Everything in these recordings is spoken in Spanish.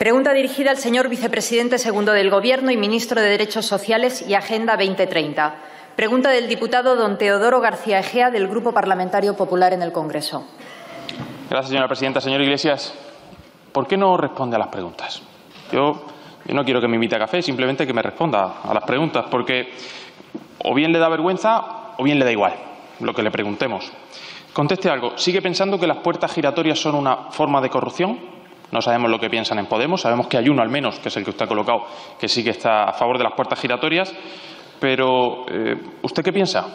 Pregunta dirigida al señor vicepresidente segundo del Gobierno y ministro de Derechos Sociales y Agenda 2030. Pregunta del diputado don Teodoro García Egea del Grupo Parlamentario Popular en el Congreso. Gracias, señora presidenta. Señor Iglesias, ¿por qué no responde a las preguntas? Yo, yo no quiero que me invite a café, simplemente que me responda a las preguntas, porque o bien le da vergüenza o bien le da igual lo que le preguntemos. Conteste algo. ¿Sigue pensando que las puertas giratorias son una forma de corrupción? No sabemos lo que piensan en Podemos, sabemos que hay uno al menos, que es el que usted ha colocado, que sí que está a favor de las puertas giratorias, pero eh, ¿usted qué piensa?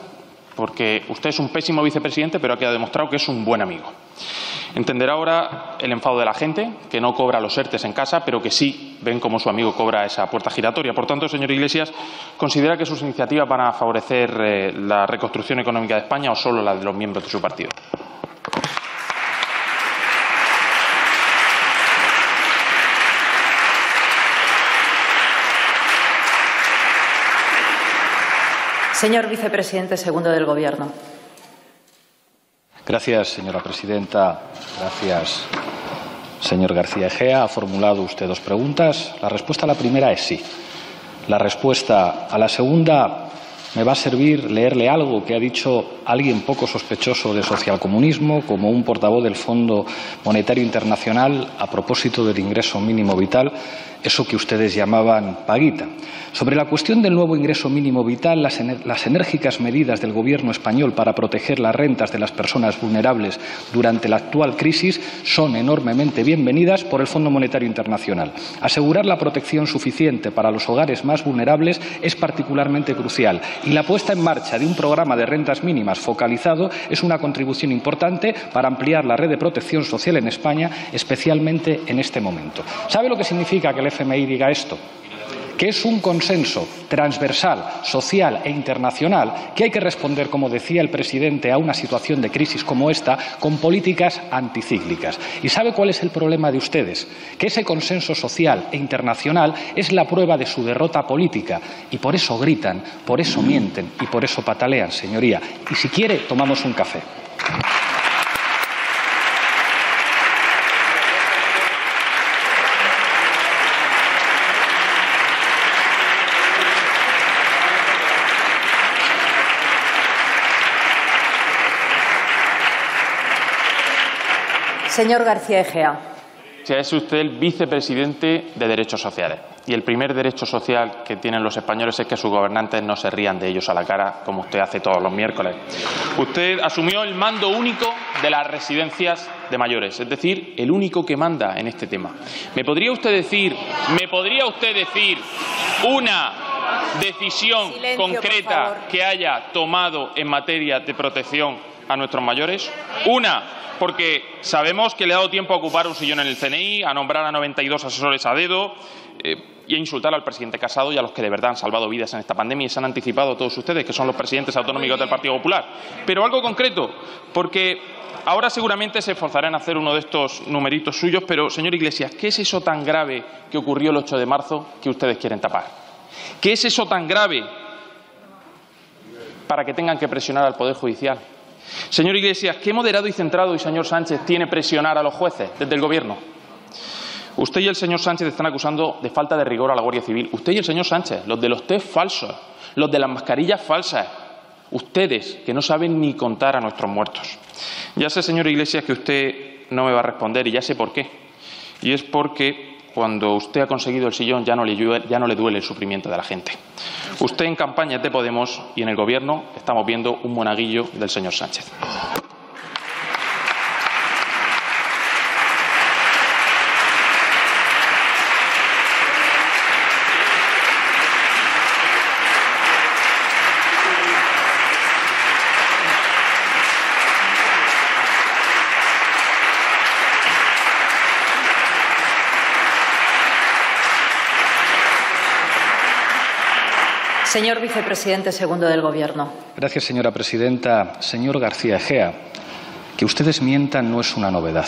Porque usted es un pésimo vicepresidente, pero ha demostrado que es un buen amigo. Entenderá ahora el enfado de la gente, que no cobra los ERTES en casa, pero que sí ven cómo su amigo cobra esa puerta giratoria. Por tanto, señor Iglesias, ¿considera que sus iniciativas van a favorecer eh, la reconstrucción económica de España o solo la de los miembros de su partido? Señor vicepresidente segundo del Gobierno. Gracias, señora presidenta. Gracias, señor García Egea. Ha formulado usted dos preguntas. La respuesta a la primera es sí. La respuesta a la segunda me va a servir leerle algo que ha dicho alguien poco sospechoso de socialcomunismo, como un portavoz del Fondo Monetario Internacional, a propósito del ingreso mínimo vital, eso que ustedes llamaban paguita. Sobre la cuestión del nuevo ingreso mínimo vital, las, enérgicas medidas del Gobierno español para proteger las rentas de las personas vulnerables durante la actual crisis son enormemente bienvenidas por el Fondo Monetario Internacional. Asegurar la protección suficiente para los hogares más vulnerables es particularmente crucial y la puesta en marcha de un programa de rentas mínimas focalizado es una contribución importante para ampliar la red de protección social en España, especialmente en este momento. ¿Sabe lo que significa que el FMI diga esto? que es un consenso transversal, social e internacional, que hay que responder, como decía el presidente, a una situación de crisis como esta con políticas anticíclicas. ¿Y sabe cuál es el problema de ustedes? Que ese consenso social e internacional es la prueba de su derrota política y por eso gritan, por eso mienten y por eso patalean, señoría. Y si quiere, tomamos un café. Señor García Egea. Es usted el vicepresidente de Derechos Sociales. Y el primer derecho social que tienen los españoles es que sus gobernantes no se rían de ellos a la cara, como usted hace todos los miércoles. Usted asumió el mando único de las residencias de mayores, es decir, el único que manda en este tema. ¿Me podría usted decir, me podría usted decir una decisión concreta que haya tomado en materia de protección a nuestros mayores? Una porque sabemos que le ha dado tiempo a ocupar un sillón en el CNI, a nombrar a 92 asesores a dedo eh, y a insultar al presidente Casado y a los que de verdad han salvado vidas en esta pandemia y se han anticipado todos ustedes, que son los presidentes autonómicos del Partido Popular. Pero algo concreto, porque ahora seguramente se esforzarán en hacer uno de estos numeritos suyos, pero, señor Iglesias, ¿qué es eso tan grave que ocurrió el 8 de marzo que ustedes quieren tapar? ¿Qué es eso tan grave para que tengan que presionar al Poder Judicial? Señor Iglesias, ¿qué moderado y centrado y señor Sánchez tiene presionar a los jueces desde el Gobierno? Usted y el señor Sánchez están acusando de falta de rigor a la Guardia Civil. Usted y el señor Sánchez, los de los test falsos, los de las mascarillas falsas. Ustedes, que no saben ni contar a nuestros muertos. Ya sé, señor Iglesias, que usted no me va a responder y ya sé por qué. Y es porque cuando usted ha conseguido el sillón ya no, le, duele el sufrimiento de la gente. Usted en campaña de Podemos y en el Gobierno estamos viendo un monaguillo del señor Sánchez. Señor vicepresidente segundo del Gobierno. Gracias, señora presidenta. Señor García Egea, que ustedes mientan no es una novedad,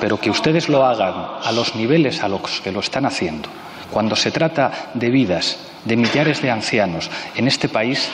pero que ustedes lo hagan a los niveles a los que lo están haciendo, cuando se trata de vidas de millares de ancianos en este país,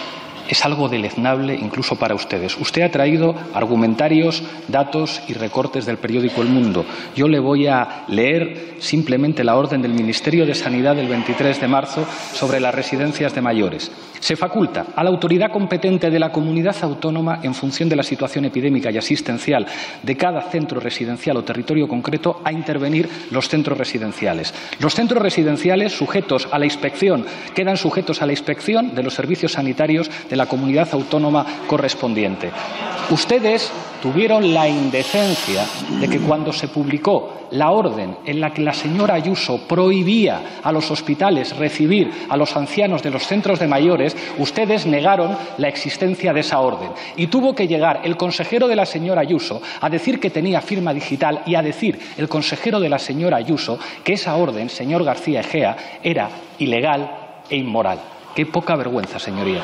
es algo deleznable incluso para ustedes. Usted ha traído argumentarios, datos y recortes del periódico El Mundo. Yo le voy a leer simplemente la orden del Ministerio de Sanidad del 23 de marzo sobre las residencias de mayores. Se faculta a la autoridad competente de la comunidad autónoma, en función de la situación epidémica y asistencial de cada centro residencial o territorio concreto, a intervenir los centros residenciales. Los centros residenciales sujetos a la inspección quedan sujetos a la inspección de los servicios sanitarios de la comunidad autónoma correspondiente. Ustedes tuvieron la indecencia de que cuando se publicó la orden en la que la señora Ayuso prohibía a los hospitales recibir a los ancianos de los centros de mayores, ustedes negaron la existencia de esa orden. Y tuvo que llegar el consejero de la señora Ayuso a decir que tenía firma digital y a decir el consejero de la señora Ayuso que esa orden, señor García Egea, era ilegal e inmoral. Qué poca vergüenza, señoría.